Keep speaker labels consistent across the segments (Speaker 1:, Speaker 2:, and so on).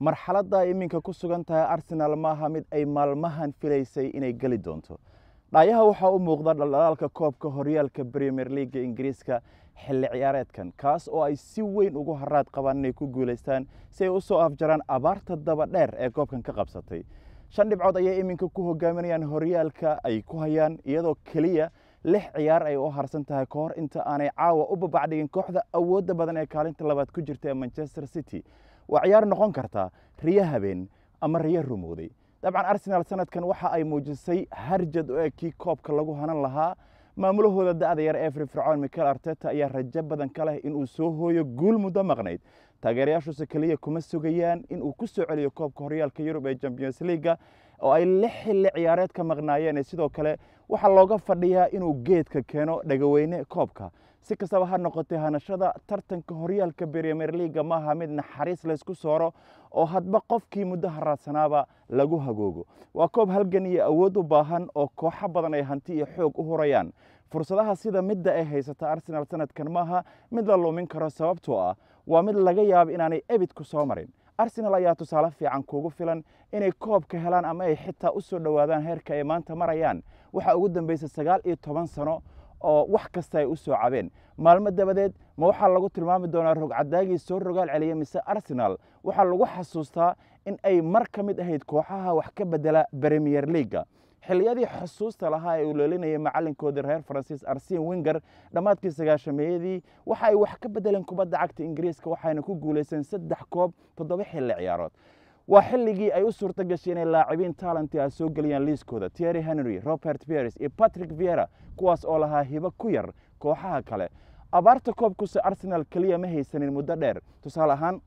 Speaker 1: marxaladda iminka ku sugan tahay arsenal maaha mid ay maalmahan filaysay inay geli doonto. Dhaayaha waxaa u muuqda dhaldhalaalka koobka horyaalka premier leaga ingiriiska xilli ciyaareedkan kaas oo ay si weyn ugu haraad qabaan inay ku guulaystaan si ay u soo afjaraan abaarta daba dheer ee koobkan ka qabsatay. Shan dhibcood ayay iminka ku hogaaminayaan horyaalka ay ku hayaan iyadoo keliya lix ciyaar ay u harsan tahay ka hor inta aanay caawa u babacdhigin kooxda awoodda badan ee kaalinta labaad ku jirta ee manchester city waa ciyaar noqon karta riyo habeen ama riyo rumowday dabcan arsenal sanadkan waxa ay muujisay harjad oo kii koobka lagu hanan lahaa. Maamulahooda da'da yar ee firfircoon michael arteta ayaa rajo badan ka leh inuu soo hooyo guul muddo maqnayd. Taageerayaashuuse keliya kuma sugayaan inuu ku soo celiyo koobka horyaalka yurub ee champions leaga oo ay lix xilli ciyaareed ka maqnaayeen sidoo kale waxaa looga fadhiyaa inuu geedka keeno dhagaweyne koobka si kastaba ha noqotay hanashada tartanka horyaalka premier leaga maaha mid naxariis laysku sooro oo hadba qofkii muddo haraadsanaaba lagu hagoogo. Waa koob halgan iyo awood u baahan oo kooxo badan ay hanti iyo xoog u hurayaan. Fursadaha sida midda ay haysata arsenal sanadkan maaha mid la lumin karo sababtoo ah waa mid laga yaabo inaanay ebid ku soo marin. Arsenal ayaa tusaale fiican kuugu filan inay koobka helaan ama ay xitaa u soo dhowaadaan heerka ay maanta marayaan. Waxaa ugu dambeysay sagaal iyo toban sano oo wax kasta ay u soo cabeen. Maalmo dabadeed ma waxaa lagu tilmaami doonaa rogcadaagii soo rogaal celiya mise arsenal? Waxaa lagu xasuustaa in ay mar ka mid ahayd kooxaha wax ka bedela premier leaga xilliyadii xusuusta lahaa ee uu leelinayay macalinkoodii reer faransiis arsen winger dhammaadkii sagaashameeyadii waxa ay wax ka bedeleen kubadda cagta ingiriiska waxayna ku guulaysteen saddex koob toddoba xilli ciyaarood waa xilligii ay u suurto gashay inay laacibiin taalanti ah soo geliyaan liiskooda. Tierry henry robert pieris iyo patrick viera kuwaas oo lahaa hibo ku yar kooxaha kale. Abaarta koobkuse arsenal keliya ma haysanin muddo dheer. Tusaale ahaan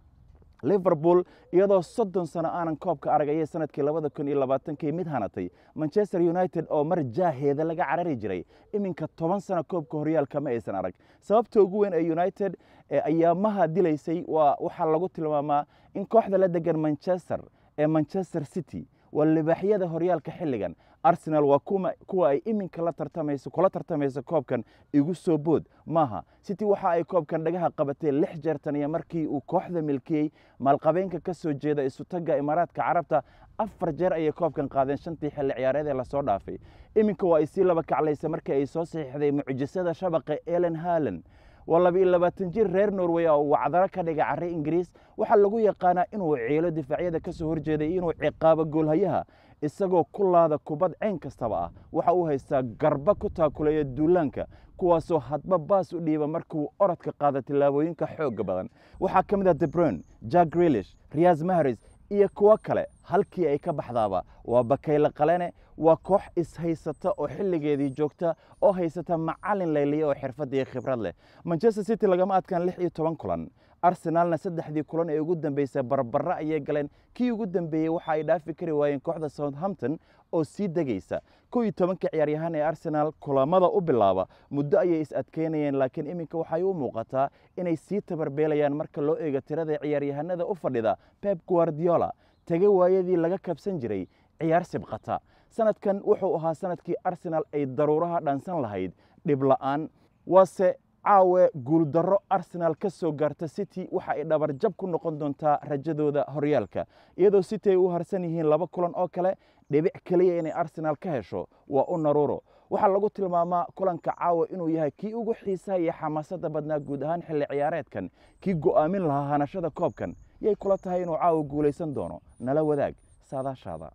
Speaker 1: liverpool iyadoo soddon sano aanan koobka arag ayay sannadkii labada kun iyo labaatankii mid hanatay. Manchester united oo mar jaaheeda laga carari jiray. Iminka toban sano koobka horyaalka ma aysan arag. Sababta ugu weyn ee united ayaamaha dilaysay waa waxaa lagu tilmaamaa in kooxda la degan manchester ee manchester city waa libaaxyada horyaalka xilligan. Arsenal waa kuwa ay iminka la tartamayso kula tartamayso koobkan. Igu soo bood maaha. City waxa ay koobkan dhagaha qabatay lix jeer tan iyo markii uu kooxda milkiyey. Maalqabeenka ka soo jeeda isutagga imaaraadka carabta afar jeer ayay koobkan qaadeen. Shantii xilli ciyaareed ee la soo dhaafay. Iminka waa ay sii laba kaclaysa markii ay soo saxiixday mucjisada shabaqa elen haalan waa laba iyo labaatan jir reer norway oo wacdaro ka dhiga carre ingiriis. Waxaa lagu yaqaanaa inuu ciilo difaacyada ka soo horjeeday inuu ciqaabo goolhayaha isagoo ku laada kubad cayn kastaba ah. Waxa uu haystaa garba ku taakuleeya duulaanka kuwaasoo hadba baas u dhiiba markuu orodka qaada tillaabooyinka xoogga badan. Waxaa ka mid ah debron jack grilish riyas maharis iyo kuwo kale halkii ay ka baxdaaba. Waa bakayle qalene waa koox ishaysata oo xilligeedii joogta oo haysata macalin layliya oo xirfad iyo khibrad leh. Manchester city lagama adkaan lix iyo toban kulan. Arsenalna saddexdii kulan ee ugu dambeysay barbara ayay galeen. Kii ugu dambeeyey waxa ay dhaafi kari waayeen kooxda southampton oo sii degaysa. Kow iyo tobanka ciyaaryahaan ee arsenal kulamada u bilaaba muddo ayay is adkeynayeen laakiin iminka waxay u muuqataa inay sii tabarbeelayaan marka loo eego tirada ciyaaryahanada u fadhida pep guardiola tege waayadii laga kabsan jiray ciyaar sibqata. Sanadkan wuxuu ahaa sannadkii arsenal ay daruuraha dhansan lahayd dhib la'aan waase caawe guuldarro arsenal ka soo gaarta city waxa ay dhabarjab ku noqon doontaa rajadooda horyaalka. Iyadoo city ay u harsan yihiin laba kulan oo kale dhibic keliya inay arsenal ka hesho waa u naruuro. Waxaa lagu tilmaamaa kulanka caawa inuu yahay kii ugu xiisaha iyo xamaasadda badnaa guud ahaan xilli ciyaareedkan kii go'aamin lahaa hanashada koobkan yay kula tahay inuu caawa guulaysan doono. Nala wadaag saadaashaada